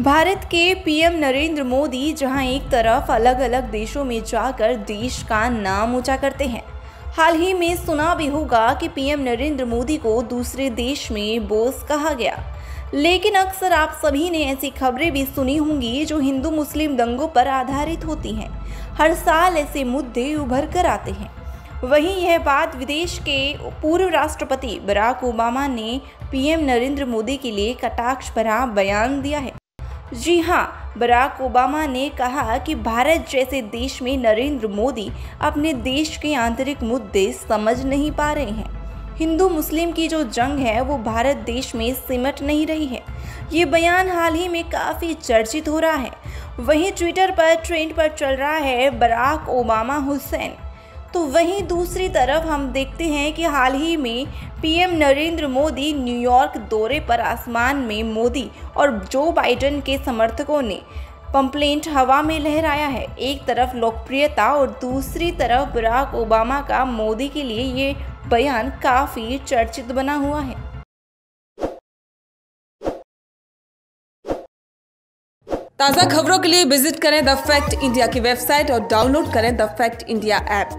भारत के पीएम नरेंद्र मोदी जहाँ एक तरफ़ अलग अलग देशों में जाकर देश का नाम ऊँचा करते हैं। हाल ही में सुना भी होगा कि पीएम नरेंद्र मोदी को दूसरे देश में बोस कहा गया। लेकिन अक्सर आप सभी ने ऐसी खबरें भी सुनी होंगी जो हिंदू मुस्लिम दंगों पर आधारित होती हैं। हर साल ऐसे मुद्दे उभर कर आते हैं। वहीं यह बात विदेश के पूर्व राष्ट्रपति बराक ओबामा ने पीएम नरेंद्र मोदी के लिए कटाक्ष भरा बयान दिया है। जी हाँ बराक ओबामा ने कहा कि भारत जैसे देश में नरेंद्र मोदी अपने देश के आंतरिक मुद्दे समझ नहीं पा रहे हैं। हिंदू मुस्लिम की जो जंग है, वो भारत देश में सिमट नहीं रही है। ये बयान हाल ही में काफ़ी चर्चित हो रहा है। वहीं ट्विटर पर ट्रेंड पर चल रहा है बराक ओबामा हुसैन। तो वहीं दूसरी तरफ़ हम देखते हैं कि हाल ही में पीएम नरेंद्र मोदी न्यूयॉर्क दौरे पर आसमान में मोदी और जो बाइडन के समर्थकों ने पंप्लेंट हवा में लहराया है। एक तरफ़ लोकप्रियता और दूसरी तरफ़ बराक ओबामा का मोदी के लिए ये बयान काफ़ी चर्चित बना हुआ है। ताज़ा खबरों के लिए विज़िट करें द फैक्ट इंडिया की वेबसाइट और डाउनलोड करें द फैक्ट इंडिया ऐप।